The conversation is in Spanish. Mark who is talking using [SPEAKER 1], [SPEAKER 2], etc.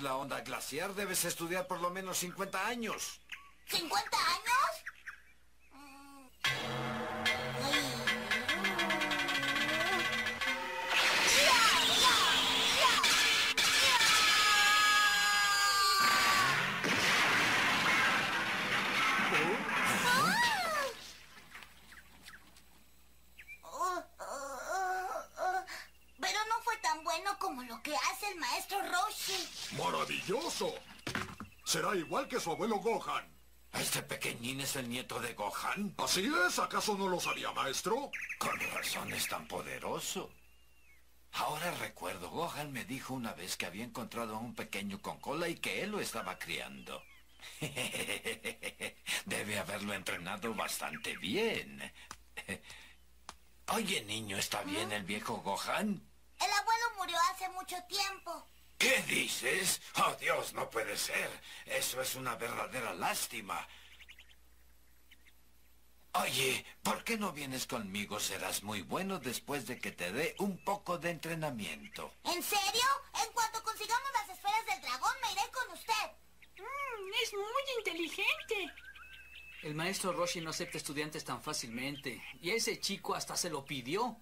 [SPEAKER 1] la onda glaciar debes estudiar por lo menos 50 años.
[SPEAKER 2] ¿50 años? Como lo que hace el maestro Roshi.
[SPEAKER 3] ¡Maravilloso! Será igual que su abuelo Gohan.
[SPEAKER 1] ¿Este pequeñín es el nieto de Gohan?
[SPEAKER 3] ¿Así es? ¿Acaso no lo sabía, maestro?
[SPEAKER 1] Con razón es tan poderoso. Ahora recuerdo, Gohan me dijo una vez que había encontrado a un pequeño con cola y que él lo estaba criando. Debe haberlo entrenado bastante bien. Oye, niño, ¿está bien el viejo Gohan?
[SPEAKER 2] Hace mucho tiempo.
[SPEAKER 1] ¿Qué dices? Oh, Dios, no puede ser. Eso es una verdadera lástima. Oye, ¿por qué no vienes conmigo? Serás muy bueno después de que te dé un poco de entrenamiento.
[SPEAKER 2] ¿En serio? En cuanto consigamos las esferas del dragón, me iré con usted.
[SPEAKER 4] Mm, es muy inteligente.
[SPEAKER 5] El maestro Roshi no acepta estudiantes tan fácilmente. Y ese chico hasta se lo pidió.